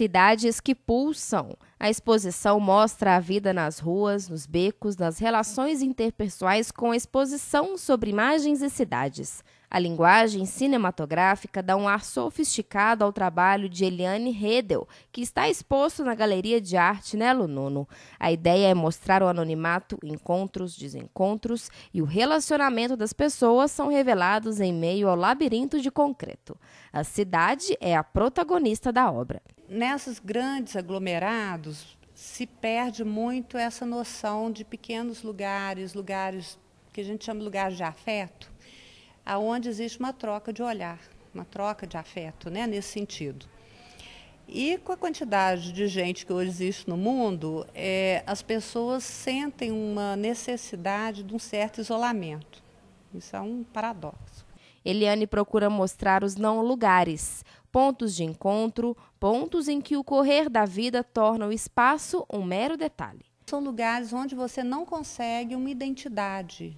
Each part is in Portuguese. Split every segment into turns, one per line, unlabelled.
Cidades que pulsam. A exposição mostra a vida nas ruas, nos becos, nas relações interpessoais com exposição sobre imagens e cidades. A linguagem cinematográfica dá um ar sofisticado ao trabalho de Eliane Redel, que está exposto na Galeria de Arte Nelo Nono. A ideia é mostrar o anonimato, encontros, desencontros e o relacionamento das pessoas são revelados em meio ao labirinto de concreto. A cidade é a protagonista da obra.
Nesses grandes aglomerados se perde muito essa noção de pequenos lugares, lugares que a gente chama de lugares de afeto aonde existe uma troca de olhar, uma troca de afeto, né, nesse sentido. E com a quantidade de gente que hoje existe no mundo, é, as pessoas sentem uma necessidade de um certo isolamento. Isso é um paradoxo.
Eliane procura mostrar os não lugares, pontos de encontro, pontos em que o correr da vida torna o espaço um mero detalhe.
São lugares onde você não consegue uma identidade,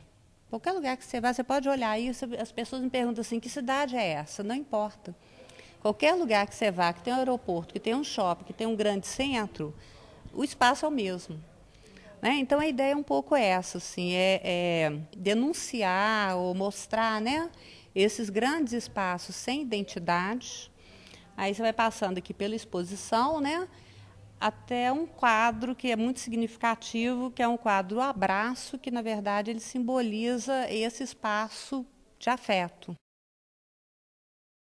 Qualquer lugar que você vá, você pode olhar aí, as pessoas me perguntam assim, que cidade é essa? Não importa. Qualquer lugar que você vá, que tem um aeroporto, que tem um shopping, que tem um grande centro, o espaço é o mesmo. Né? Então a ideia é um pouco essa, assim, é, é denunciar ou mostrar né, esses grandes espaços sem identidade. Aí você vai passando aqui pela exposição, né? até um quadro que é muito significativo, que é um quadro Abraço, que na verdade ele simboliza esse espaço de afeto.